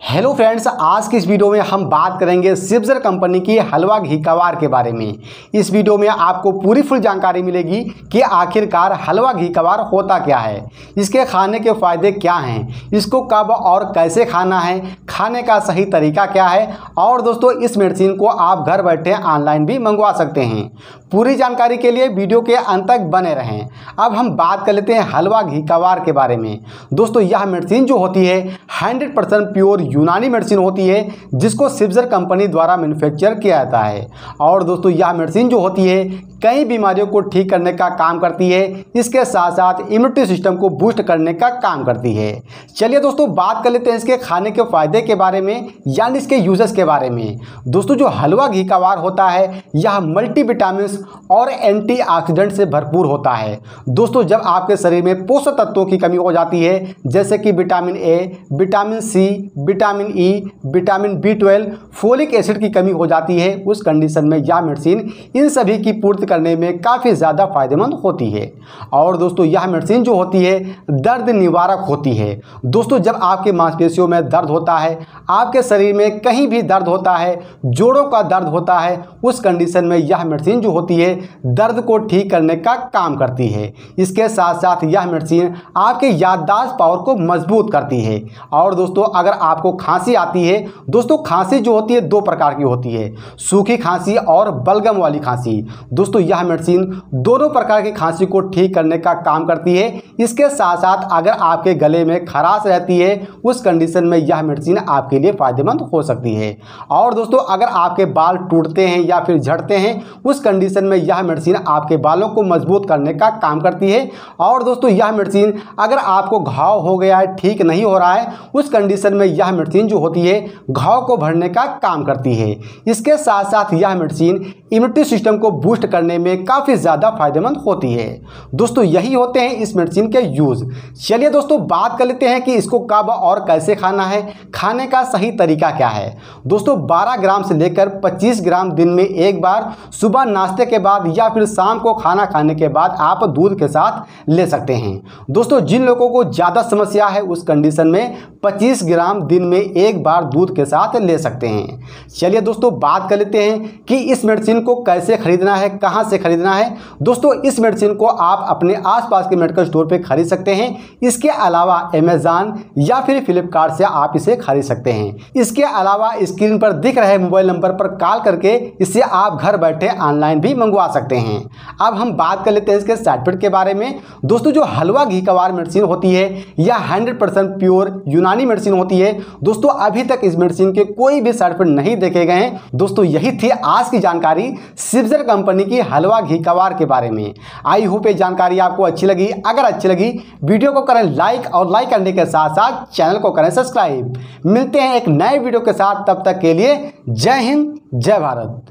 Hello friends आज की इस वीडियो में हम बात करेंगे सिब्जर कंपनी की हलवा घी कवार के बारे में। इस वीडियो में आपको पूरी फुल जानकारी मिलेगी कि आखिरकार हलवा घी कवार होता क्या है, इसके खाने के फ़ायदे क्या हैं, इसको कब और कैसे खाना है, खाने का सही तरीका क्या है, और दोस्तों इस मेडिसिन को आप घर बैठे ऑनलाइन भी मंगवा सकते हैं। पूरी जानकारी के लिए वीडियो के अंत तक बने रहें। अब हम बात कर लेते हैं हलवा घी कवार के बारे में। दोस्तों यह मेडिसिन जो होती है हंड्रेड प्योर यूनानी मेडिसिन होती है, जिसको सिब्जर कंपनी द्वारा मैन्युफैक्चर किया जाता है। और दोस्तों, यह मेडिसिन जो होती है, कई बीमारियों को ठीक करने का काम करती है, इसके साथ साथ इम्यूनिटी सिस्टम को बूस्ट करने का काम करती है। चलिए दोस्तों, बात कर लेते हैं इसके खाने के फ़ायदे के बारे में, यानी इसके यूजेस के बारे में। दोस्तों, जो हलवा, घी का वार होता है, यह मल्टी विटामिन और एंटीऑक्सीडेंट से भरपूर होता है। दोस्तों, जब आपके शरीर में पोषक तत्वों की कमी हो जाती है, जैसे कि vitamin A vitamin C vitamin E vitamin B twelve folic acid की कमी हो जाती है, उस कंडीशन में यह मेडिसिन इन सभी की पूर्ति करने में काफ़ी ज़्यादा फ़ायदेमंद होती है। और दोस्तों, यह मेडिसिन जो होती है, दर्द निवारक होती है। दोस्तों, जब आपके मांसपेशियों में दर्द होता है, आपके शरीर में कहीं भी दर्द होता है, जोड़ों का दर्द होता है, उस कंडीशन में यह मेडिसिन जो होती है, दर्द को ठीक करने का काम करती है। इसके साथ साथ यह मेडिसिन आपके याददाश्त पावर को मज़बूत करती है। और दोस्तों, अगर आपको खांसी आती है, दोस्तों खांसी जो होती है दो प्रकार की होती है, सूखी खांसी और बलगम वाली खांसी। दोस्तों यह मेडिसिन दोनों प्रकार की खांसी को ठीक करने का काम करती है। इसके साथ साथ अगर आपके गले में खराश रहती है, उस कंडीशन में यह मेडिसिन आपके लिए फ़ायदेमंद हो सकती है। और दोस्तों अगर आपके बाल टूटते हैं या फिर झड़ते हैं, उस कंडीशन में यह मेडिसिन आपके बालों को मज़बूत करने का काम करती है। और दोस्तों यह मेडिसिन अगर आपको घाव हो गया है, ठीक नहीं हो रहा है, उस कंडीशन में यह मेडिसिन जो होती है, घाव को भरने का काम करती है। इसके साथ साथ यह मेडिसिन इम्यूनिटी सिस्टम को बूस्ट करने में काफ़ी ज़्यादा फ़ायदेमंद होती है। दोस्तों, यही होते हैं इस मेडिसिन के यूज़ चलिए दोस्तों, बात कर लेते हैं कि इसको कब और कैसे खाना है, खाने का सही तरीका क्या है। दोस्तों 12 ग्राम से लेकर 25 ग्राम दिन में एक बार, सुबह नाश्ते के बाद या फिर शाम को खाना खाने के बाद आप दूध के साथ ले सकते हैं। दोस्तों, जिन लोगों को ज़्यादा समस्या है उस कंडीशन में 25 ग्राम दिन में एक बार दूध के साथ ले सकते हैं। चलिए दोस्तों, बात कर लेते हैं कि इस मेडिसिन को कैसे खरीदना है, कहाँ से खरीदना है। दोस्तों, इस मेडिसिन को आप अपने आसपास के मेडिकल स्टोर पे खरीद सकते हैं। इसके अलावा अमेज़ान या फिर फ्लिपकार्ट से आप इसे खरीद सकते हैं। इसके अलावा स्क्रीन पर दिख रहे मोबाइल नंबर पर कॉल करके इसे आप घर बैठे ऑनलाइन भी मंगवा सकते हैं। अब हम बात कर लेते हैं इसके सर्टिफिकेट के बारे में। दोस्तों, जो हलवा घी कवार मेडिसिन होती है या हंड्रेड प्योर यूनानी मेडिसिन होती है। दोस्तों, अभी तक इस मेडिसिन के कोई भी साइड इफ़ेक्ट नहीं देखे गए हैं। दोस्तों, यही थी आज की जानकारी सिब्जर कंपनी की हलवा घी कवार के बारे में। आई होप ये जानकारी आपको अच्छी लगी। अगर अच्छी लगी वीडियो को करें लाइक और लाइक करने के साथ साथ चैनल को करें सब्सक्राइब मिलते हैं एक नए वीडियो के साथ। तब तक के लिए जय हिंद, जय भारत।